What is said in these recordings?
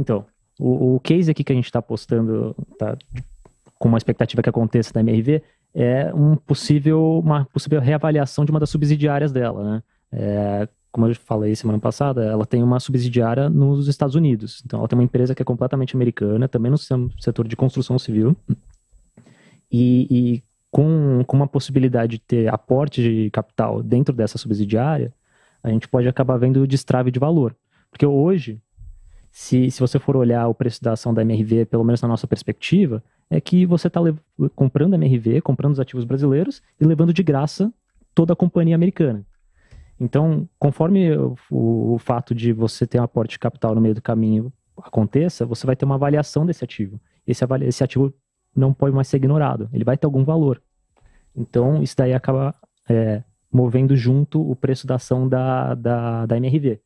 Então, o, o case aqui que a gente está postando, tá, com uma expectativa que aconteça da MRV, é um possível, uma possível reavaliação de uma das subsidiárias dela, né? É, como eu falei semana passada, ela tem uma subsidiária nos Estados Unidos. Então, ela tem uma empresa que é completamente americana, também no setor de construção civil. E, e com, com uma possibilidade de ter aporte de capital dentro dessa subsidiária, a gente pode acabar vendo o destrave de valor. Porque hoje, se, se você for olhar o preço da ação da MRV, pelo menos na nossa perspectiva, é que você está comprando a MRV, comprando os ativos brasileiros e levando de graça toda a companhia americana. Então, conforme o, o, fato de você ter um aporte de capital no meio do caminho aconteça, você vai ter uma avaliação desse ativo. Esse, esse ativo não pode mais ser ignorado, ele vai ter algum valor. Então, isso daí acaba é, movendo junto o preço da ação da, da, da MRV.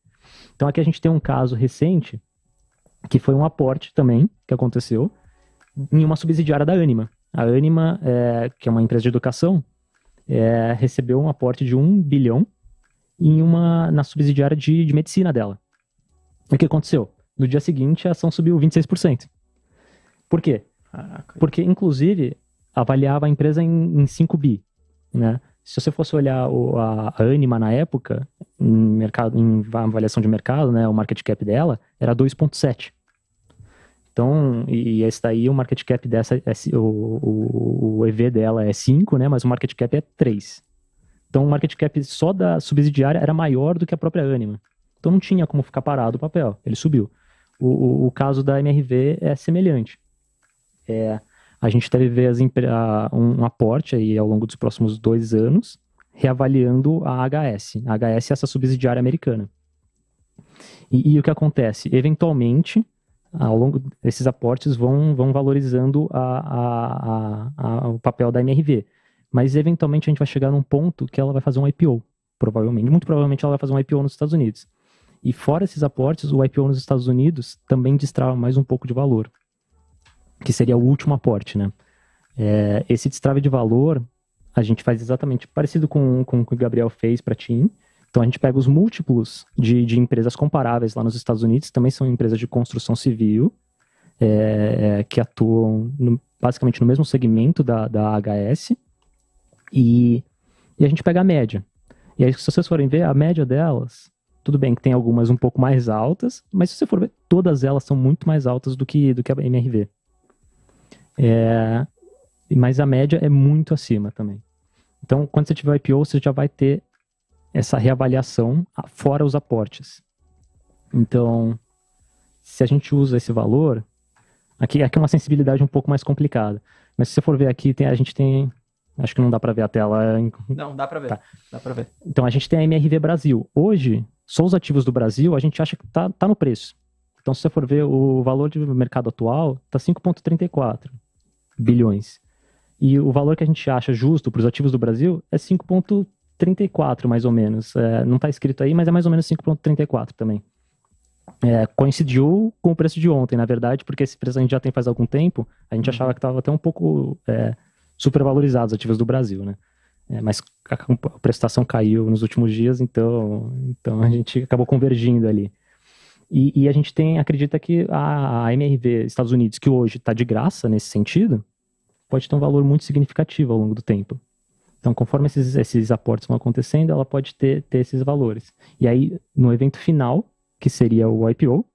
Então, aqui a gente tem um caso recente, que foi um aporte também, que aconteceu, em uma subsidiária da Anima. A Anima, é, que é uma empresa de educação, é, recebeu um aporte de um bilhão em uma na subsidiária de, de medicina dela. O que aconteceu? No dia seguinte, a ação subiu 26%. Por quê? Caraca. Porque, inclusive, avaliava a empresa em, em 5 bi. Né? Se você fosse olhar o, a, Anima na época, em, mercado, em avaliação de mercado, né, o market cap dela era 2,7. Então, e esse daí, o market cap dessa, é, o, o, o EV dela é 5, né, mas o market cap é 3. Então o market cap só da subsidiária era maior do que a própria Anima. Então não tinha como ficar parado o papel, ele subiu. O, o, o caso da MRV é semelhante. É, a gente deve ver as, um, um aporte aí ao longo dos próximos dois anos, reavaliando a HS. A HS é essa subsidiária americana. E, e, o que acontece? Eventualmente, ao longo desses aportes vão, vão valorizando a, a, a, o papel da MRV. Mas eventualmente a gente vai chegar num ponto que ela vai fazer um IPO, provavelmente. Muito provavelmente ela vai fazer um IPO nos Estados Unidos. E fora esses aportes, o IPO nos Estados Unidos também destrava mais um pouco de valor, que seria o último aporte, né? É, esse destrave de valor, a gente faz exatamente parecido com, com o que o Gabriel fez para TIM. Então a gente pega os múltiplos de, de empresas comparáveis lá nos Estados Unidos, também são empresas de construção civil, é, que atuam no, basicamente no mesmo segmento da, da HS, e, e a gente pega a média. E aí, se vocês forem ver, a média delas, tudo bem que tem algumas um pouco mais altas, mas se você for ver, todas elas são muito mais altas do que, do que a MRV. É, mas a média é muito acima também. Então, quando você tiver IPO, você já vai ter essa reavaliação fora os aportes. Então, se a gente usa esse valor, aqui, aqui é uma sensibilidade um pouco mais complicada. Mas se você for ver aqui, tem, a gente tem Acho que não dá para ver a tela. Não, dá para ver. Tá. Dá para ver. Então a gente tem a MRV Brasil. Hoje, só os ativos do Brasil, a gente acha que tá, tá no preço. Então se você for ver o valor de mercado atual, tá 5.34 bilhões. E o valor que a gente acha justo para os ativos do Brasil é 5.34 mais ou menos. É, não está escrito aí, mas é mais ou menos 5.34 também. É, coincidiu com o preço de ontem, na verdade, porque esse preço a gente já tem faz algum tempo. A gente uhum. achava que estava até um pouco é, supervalorizados ativos do Brasil, né? É, mas a, a prestação caiu nos últimos dias, então, então a gente acabou convergindo ali. E, e a gente tem, acredita que a, a MRV Estados Unidos, que hoje está de graça nesse sentido, pode ter um valor muito significativo ao longo do tempo. Então, conforme esses, esses aportes vão acontecendo, ela pode ter, ter esses valores. E aí, no evento final, que seria o IPO,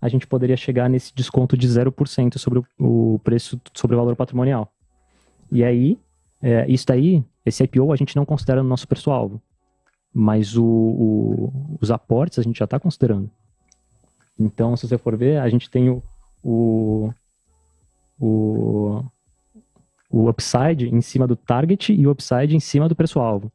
a gente poderia chegar nesse desconto de 0% sobre o, preço, sobre o valor patrimonial. E aí, é, isso daí, esse IPO a gente não considera no nosso preço-alvo. Mas o, o, os aportes a gente já está considerando. Então, se você for ver, a gente tem o, o, o, o upside em cima do target e o upside em cima do preço-alvo.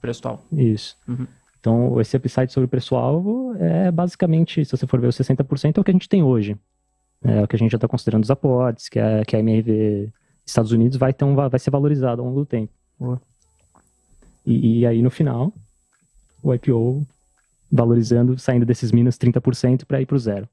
Preço-alvo. Isso. Uhum. Então, esse upside sobre o preço-alvo é basicamente, se você for ver, o 60% é o que a gente tem hoje. É o que a gente já está considerando os aportes, que é, que é a MRV Estados Unidos vai, ter um, vai ser valorizado ao longo do tempo. E, e, aí no final, o IPO valorizando, saindo desses menos 30% para ir para o zero.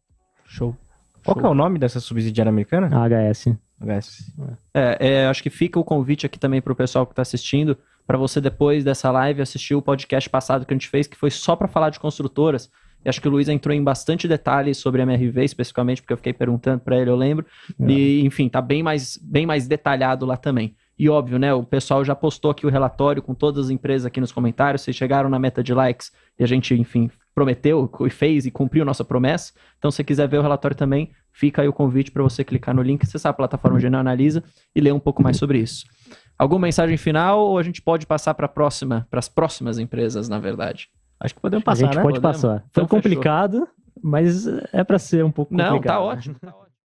Show. Qual é o nome dessa subsidiária americana? A HS. HS. É, é, acho que fica o convite aqui também para o pessoal que está assistindo, para você depois dessa live assistir o podcast passado que a gente fez, que foi só para falar de construtoras. E acho que o Luiz entrou em bastante detalhes sobre a MRV, especificamente, porque eu fiquei perguntando para ele, eu lembro. É. E, enfim, tá bem mais, bem mais detalhado lá também. E óbvio, né? O pessoal já postou aqui o relatório com todas as empresas aqui nos comentários. Vocês chegaram na meta de likes e a gente, enfim, prometeu e fez e cumpriu nossa promessa. Então, se você quiser ver o relatório também, fica aí o convite para você clicar no link, acessar a plataforma Genial Analisa e ler um pouco mais sobre isso. Alguma mensagem final ou a gente pode passar para próxima, para as próximas empresas, na verdade? Acho que podemos passar, A gente né? pode podemos. passar. Foi então, complicado, fechou. mas é para ser um pouco complicado. Não, tá ótimo. Tá ótimo.